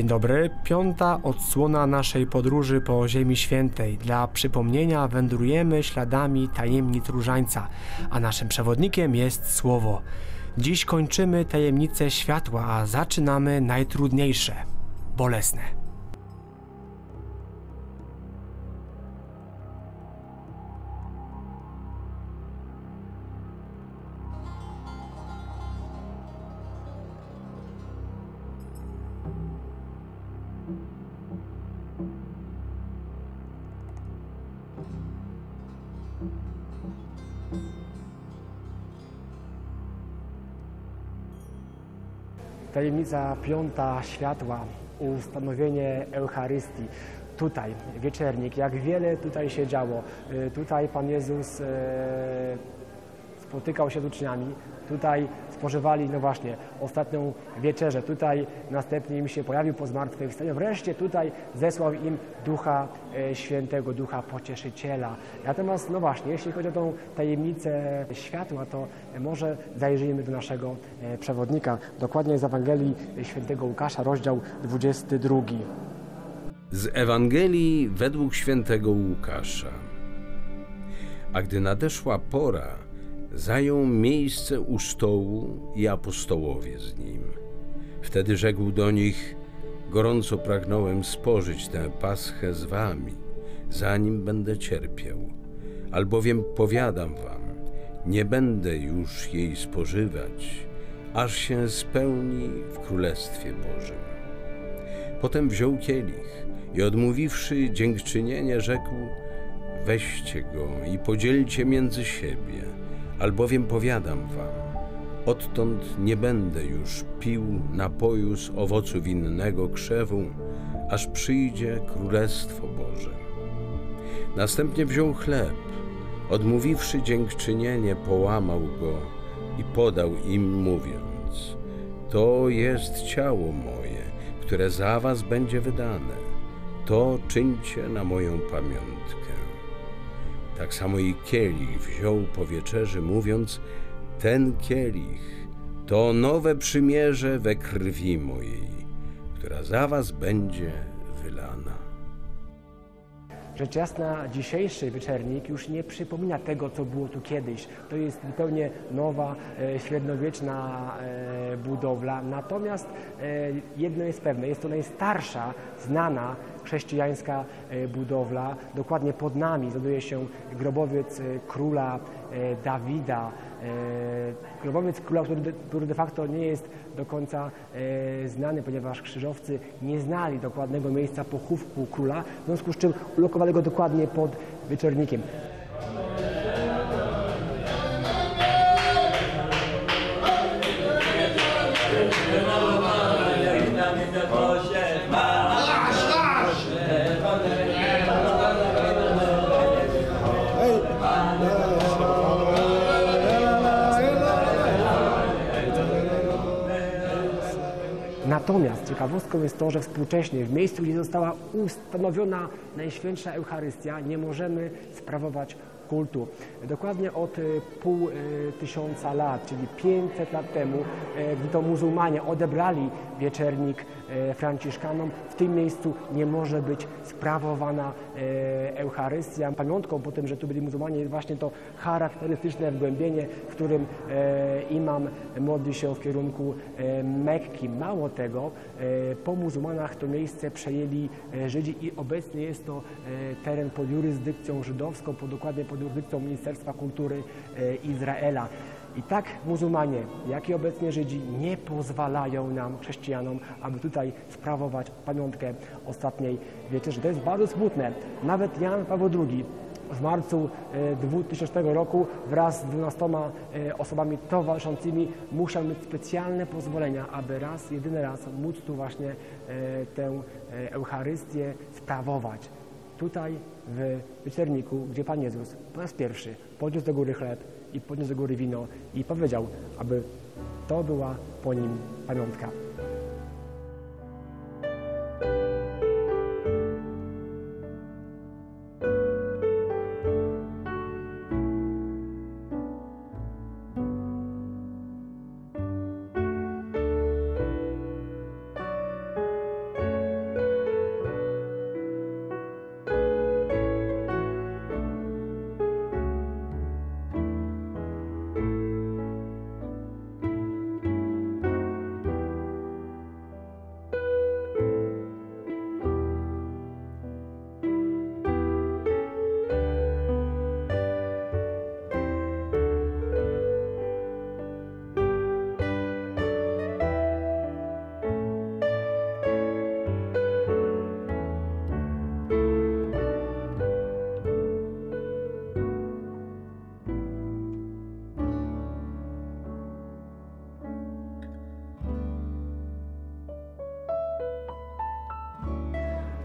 Dzień dobry, piąta odsłona naszej podróży po Ziemi Świętej. Dla przypomnienia wędrujemy śladami tajemnic różańca, a naszym przewodnikiem jest Słowo. Dziś kończymy tajemnice światła, a zaczynamy najtrudniejsze bolesne. Tajemnica piąta światła, ustanowienie Eucharystii. Tutaj wieczernik, jak wiele tutaj się działo. Y, Tutaj Pan Jezus e, spotykał się z uczniami, tutaj spożywali, no właśnie, ostatnią wieczerzę, tutaj następnie im się pojawił po zmartwychwstaniu, wreszcie tutaj zesłał im Ducha e, Świętego, Ducha Pocieszyciela. Natomiast, no właśnie, jeśli chodzi o tą tajemnicę światła, to może zajrzyjmy do naszego e, przewodnika, dokładnie z Ewangelii Świętego Łukasza, rozdział 22. Z Ewangelii według świętego Łukasza. A gdy nadeszła pora, zajął miejsce u stołu i apostołowie z nim. Wtedy rzekł do nich: Gorąco pragnąłem spożyć tę paschę z wami, zanim będę cierpiał. Albowiem powiadam wam, nie będę już jej spożywać, aż się spełni w Królestwie Bożym. Potem wziął kielich i odmówiwszy dziękczynienie, rzekł: Weźcie go i podzielcie między siebie, albowiem powiadam wam, odtąd nie będę już pił napoju z owocu winnego krzewu, aż przyjdzie Królestwo Boże. Następnie wziął chleb, odmówiwszy dziękczynienie, połamał go i podał im, mówiąc: To jest ciało moje, które za was będzie wydane. To czyńcie na moją pamiątkę. Tak samo i kielich wziął po wieczerzy, mówiąc: Ten kielich to nowe przymierze we krwi mojej, która za was będzie wylana. Rzecz jasna, dzisiejszy wieczernik już nie przypomina tego, co było tu kiedyś. To jest zupełnie nowa, e, średniowieczna e, budowla. Natomiast e, jedno jest pewne, jest to najstarsza, znana chrześcijańska e, budowla. Dokładnie pod nami znajduje się grobowiec e, króla e, Dawida. Grobowiec króla, który de, facto nie jest do końca znany, ponieważ krzyżowcy nie znali dokładnego miejsca pochówku króla, w związku z czym ulokowali go dokładnie pod wieczornikiem. Natomiast ciekawostką jest to, że współcześnie w miejscu, gdzie została ustanowiona Najświętsza Eucharystia, nie możemy sprawować kultu. Dokładnie od e, pół e, tysiąca lat, czyli 500 lat temu, e, gdy to muzułmanie odebrali wieczernik e, franciszkanom, w tym miejscu nie może być sprawowana e, Eucharystia. Pamiątką po tym, że tu byli muzułmanie, jest właśnie to charakterystyczne wgłębienie, w którym e, imam modli się w kierunku e, Mekki. Mało tego, e, po muzułmanach to miejsce przejęli e, Żydzi i obecnie jest to e, teren pod jurysdykcją żydowską, pod, dokładnie pod jurysdykcją Ministerstwa Kultury e, Izraela. I tak muzułmanie, jak i obecnie Żydzi nie pozwalają nam, chrześcijanom, aby tutaj sprawować pamiątkę ostatniej wieczerzy. To jest bardzo smutne. Nawet Jan Paweł II w marcu e, 2000 roku wraz z 12 e, osobami towarzyszącymi musiał mieć specjalne pozwolenia, aby raz, jedyny raz móc tu właśnie e, tę e, Eucharystię sprawować. Tutaj w wieczerniku, gdzie Pan Jezus po raz pierwszy podniósł do góry chleb i podniósł do góry wino i powiedział, aby to była po nim pamiątka.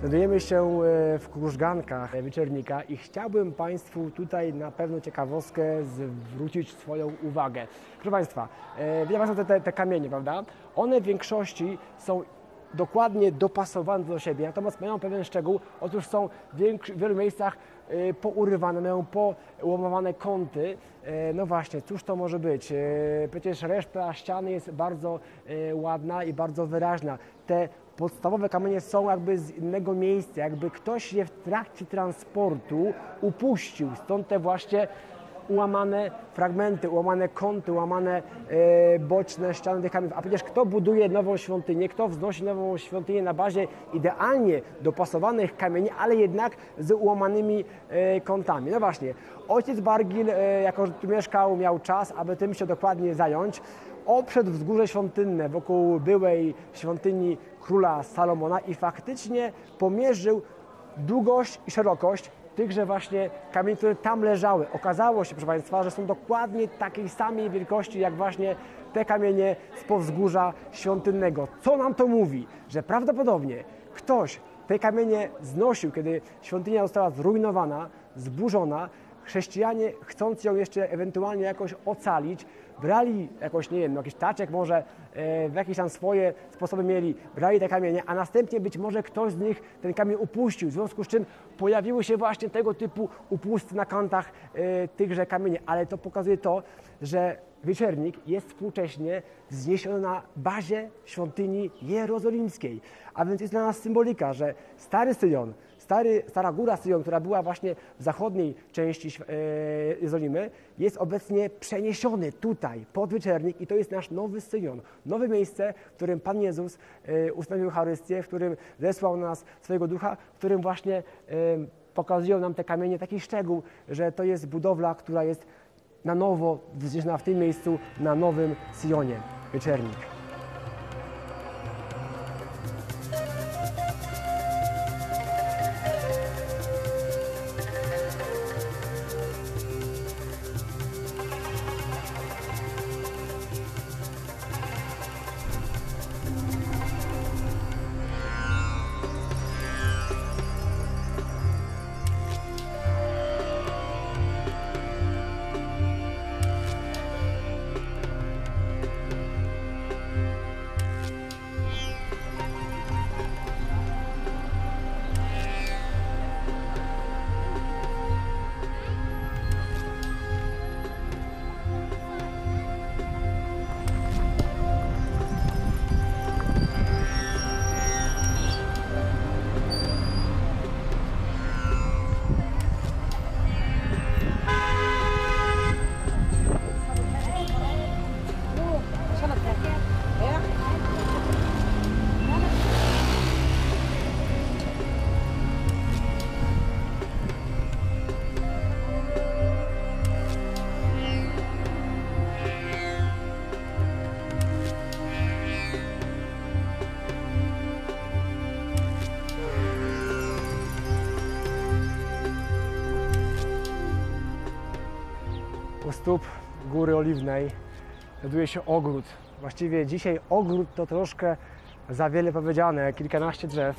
Znajdujemy się e, w Krużgankach Wyczernika i chciałbym Państwu tutaj na pewno ciekawostkę zwrócić swoją uwagę. Proszę Państwa, e, widzą Państwo te, te, kamienie, prawda? One w większości są dokładnie dopasowane do siebie, natomiast mają pewien szczegół. Otóż są w, wielu miejscach pourywane, mają połomowane kąty. E, No właśnie, cóż to może być? E, Przecież reszta ściany jest bardzo ładna i bardzo wyraźna. Te podstawowe kamienie są jakby z innego miejsca, jakby ktoś je w trakcie transportu upuścił. Stąd te właśnie ułamane fragmenty, ułamane kąty, ułamane e, boczne ściany tych kamieniów. A przecież kto buduje nową świątynię, kto wznosi nową świątynię na bazie idealnie dopasowanych kamieni, ale jednak z ułamanymi e, kątami. No właśnie, ojciec Bargil, e, jako że tu mieszkał, miał czas, aby tym się dokładnie zająć. Obszedł wzgórze świątynne wokół byłej świątyni króla Salomona i faktycznie pomierzył długość i szerokość tychże właśnie kamieni, które tam leżały. Okazało się, proszę Państwa, że są dokładnie takiej samej wielkości jak właśnie te kamienie z powzgórza świątynnego. Co nam to mówi? Że prawdopodobnie ktoś te kamienie znosił, kiedy świątynia została zrujnowana, zburzona. Chrześcijanie, chcąc ją jeszcze ewentualnie jakoś ocalić, brali jakoś, nie wiem, jakiś taczek może, e, w jakieś tam swoje sposoby mieli, brali te kamienie, a następnie być może ktoś z nich ten kamień upuścił, w związku z czym pojawiły się właśnie tego typu upusty na kantach e, tychże kamieni, ale to pokazuje to, że wieczernik jest współcześnie wzniesiony na bazie świątyni jerozolimskiej, a więc jest dla nas symbolika, że stary Syjon, Stary, stara góra Syjon, która była właśnie w zachodniej części e, Jerozolimy, jest obecnie przeniesiony tutaj, pod Wyczernik i to jest nasz nowy Syjon. Nowe miejsce, w którym Pan Jezus e, ustanowił Eucharystię, w którym zesłał na nas swojego ducha, w którym właśnie e, pokazują nam te kamienie taki szczegół, że to jest budowla, która jest na nowo wzniesiona w tym miejscu, na nowym Syjonie, Wyczernik. Stóp Góry Oliwnej znajduje się ogród. Właściwie dzisiaj ogród to troszkę za wiele powiedziane. Kilkanaście drzew,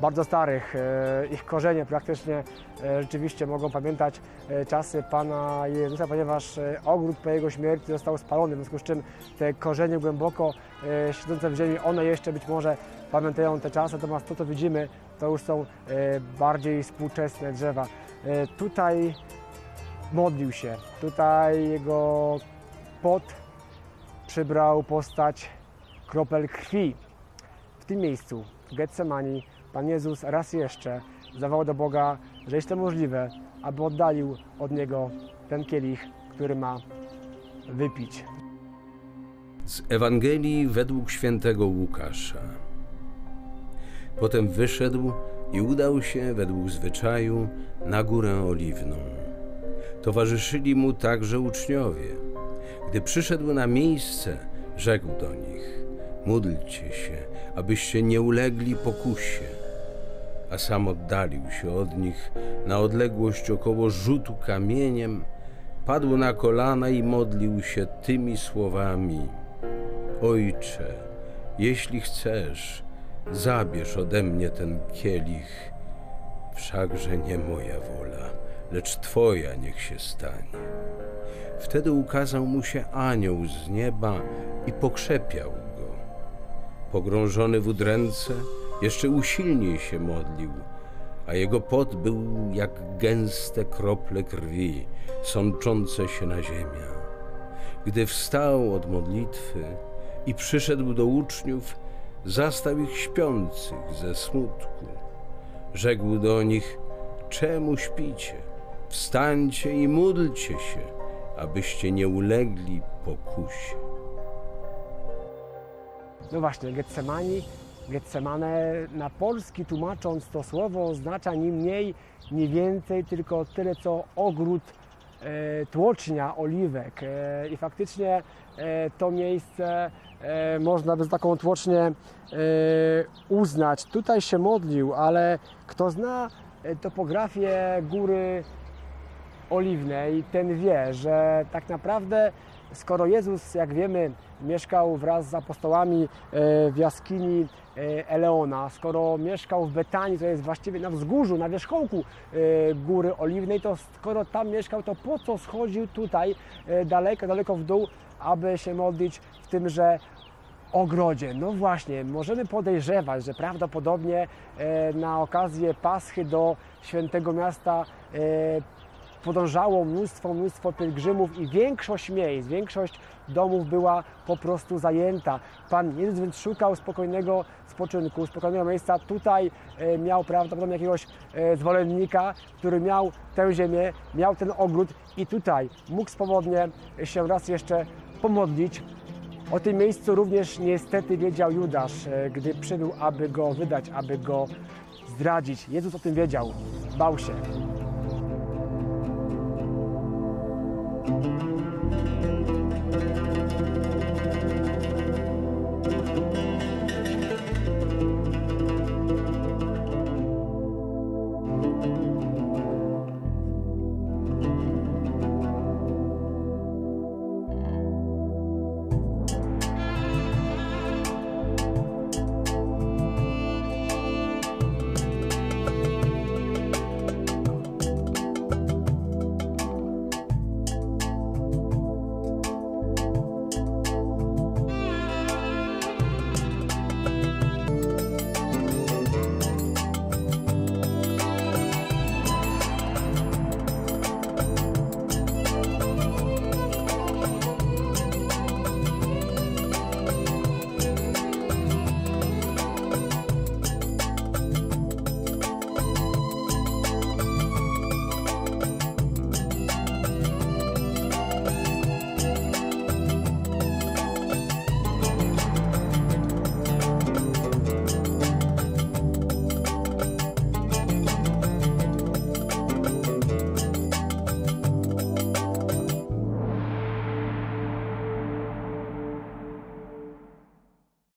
bardzo starych. E, Ich korzenie praktycznie e, rzeczywiście mogą pamiętać e, czasy Pana Jezusa, ponieważ ogród po Jego śmierci został spalony, w związku z czym te korzenie głęboko siedzące w ziemi, one jeszcze być może pamiętają te czasy, natomiast to, co widzimy, to już są bardziej współczesne drzewa. Tutaj modlił się. Tutaj jego pot przybrał postać kropel krwi. W tym miejscu, w Getsemani, Pan Jezus raz jeszcze zawołał do Boga, że jest to możliwe, aby oddalił od Niego ten kielich, który ma wypić. Z Ewangelii według świętego Łukasza. Potem wyszedł i udał się według zwyczaju na górę oliwną. Towarzyszyli mu także uczniowie. Gdy przyszedł na miejsce, rzekł do nich: Módlcie się, abyście nie ulegli pokusie. A sam oddalił się od nich na odległość około rzutu kamieniem, padł na kolana i modlił się tymi słowami: Ojcze, jeśli chcesz, zabierz ode mnie ten kielich, wszakże nie moja wola, lecz Twoja niech się stanie. Wtedy ukazał mu się anioł z nieba i pokrzepiał go. Pogrążony w udręce, jeszcze usilniej się modlił, a jego pot był jak gęste krople krwi, sączące się na ziemię. Gdy wstał od modlitwy i przyszedł do uczniów, zastał ich śpiących ze smutku. Rzekł do nich: Czemu śpicie? Wstańcie i módlcie się, abyście nie ulegli pokusie. No właśnie, Getsemani, Getsemane na polski tłumacząc to słowo oznacza ni mniej, ni więcej, tylko tyle co ogród e, tłocznia oliwek. E, I faktycznie e, to miejsce e, można by taką tłocznię e, uznać. Tutaj się modlił, ale kto zna e, topografię góry Oliwnej, ten wie, że tak naprawdę skoro Jezus, jak wiemy, mieszkał wraz z apostołami e, w jaskini e, Eleona, skoro mieszkał w Betanii, to jest właściwie na wzgórzu, na wierzchołku e, Góry Oliwnej, to skoro tam mieszkał, to po co schodził tutaj daleko, daleko w dół, aby się modlić w tymże ogrodzie. No właśnie, możemy podejrzewać, że prawdopodobnie na okazję Paschy do świętego miasta podążało mnóstwo, mnóstwo pielgrzymów i większość miejsc, większość domów była po prostu zajęta. Pan Jezus więc szukał spokojnego spoczynku, spokojnego miejsca. Tutaj e, miał prawdopodobnie jakiegoś e, zwolennika, który miał tę ziemię, miał ten ogród i tutaj mógł swobodnie się raz jeszcze pomodlić, o tym miejscu również niestety wiedział Judasz, e, gdy przybył, aby go wydać, aby go zdradzić. Jezus o tym wiedział, bał się. Música